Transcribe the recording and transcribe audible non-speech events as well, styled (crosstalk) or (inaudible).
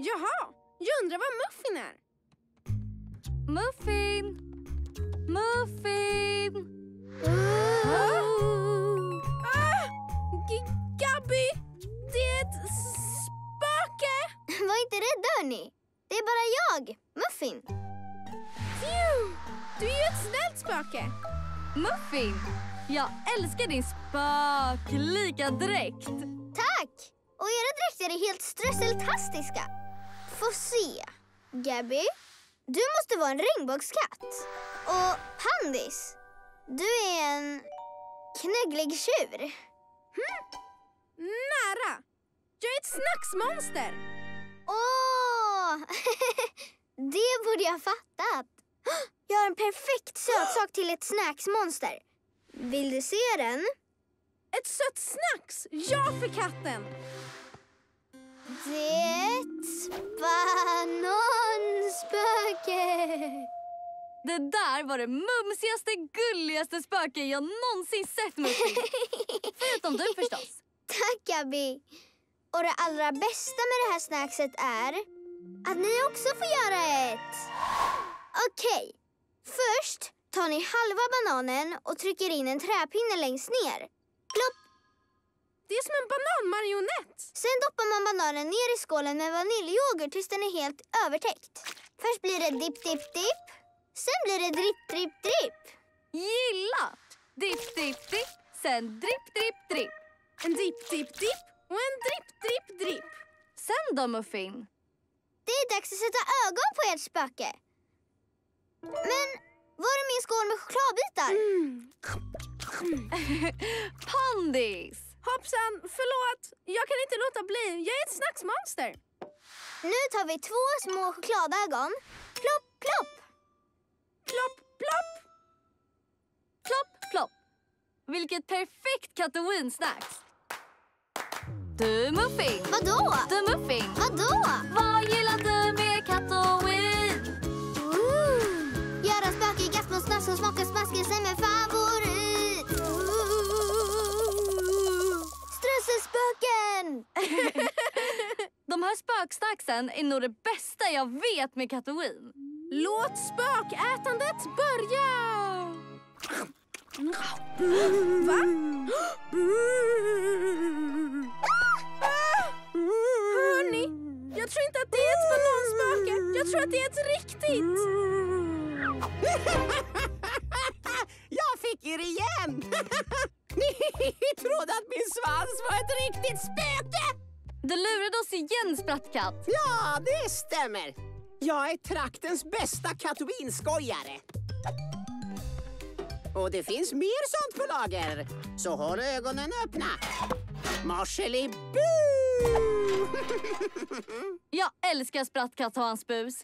Jaha, jag undrar vad Muffin är. Muffin! Muffin! Ah! G- Gabby! Det är ett spöke! (laughs) Var inte rädda hörni. Det är bara jag, Muffin. Phew! Du är ju ett snällt spöke. Muffin! Jag älskar din spöklika dräkt. Tack! Och era dräkter är helt strösseltastiska. Få se. Gabby, du måste vara en regnbågskatt. Och Pandis, du är en knögglig tjur. Nära! Jag är ett snacksmonster. Åh! (laughs) det borde jag ha fattat. (gasps) Jag har en perfekt sötsak till ett snacksmonster. Vill du se den? Ett sött snacks! Ja för katten! Det Det där var det mumsigaste, gulligaste spöke jag någonsin sett Muffin. (laughs) Förutom du förstås. Tack, Gabby. Och det allra bästa med det här snackset är att ni också får göra ett. Okej, först tar ni halva bananen och trycker in en träpinne längst ner. Plopp! Det är som en bananmarionett. Sen doppar man bananen ner i skålen med vaniljyoghurt tills den är helt övertäckt. Först blir det dipp, dipp, dipp. Sen blir det dripp, dripp, dripp. Gillat! Dipp, dipp, dipp. Sen dripp, dripp, dripp. En dipp, dipp, dipp och en dripp, dripp, dripp. Sen då Muffin? Det är dags att sätta ögon på ert spöke. Men var är min skål med chokladbitar? (laughs) Pandis! Hoppsan, förlåt. Jag kan inte låta bli. Jag är ett snacksmonster. Nu tar vi två små chokladögon. Plopp. Plopp, plopp. Plopp, plopp. Vilket perfekt Kattoween-snacks. Du Muffin! Vadå? Du Muffin! Vadå? Vad gillar du med Kattoween? Ooh. Göra spökiga små snaps som smakar smaskigt är min favorit. Strösselspöken! (laughs) De här spöksnacksen är nog det bästa jag vet med Kattoween. Låt spökätandet börja! Va? Hörni, jag tror inte att det är ett bananspöke. Jag tror att det är ett riktigt. (laughs) Jag fick er igen! (laughs) Ni trodde att min svans var ett riktigt spöke! Du lurade oss igen, Sprattkatt. Ja, det stämmer. Jag är traktens bästa Kattoween-skojare. Och det finns mer sånt på lager, så håll ögonen öppna. Marshalliboo! (laughs) Jag älskar Sprattkatt och hans bus.